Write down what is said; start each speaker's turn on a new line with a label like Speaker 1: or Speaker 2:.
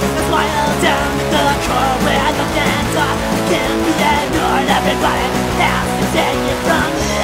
Speaker 1: That's wild down the core where I don't can't be ignored, everybody has to take it from me.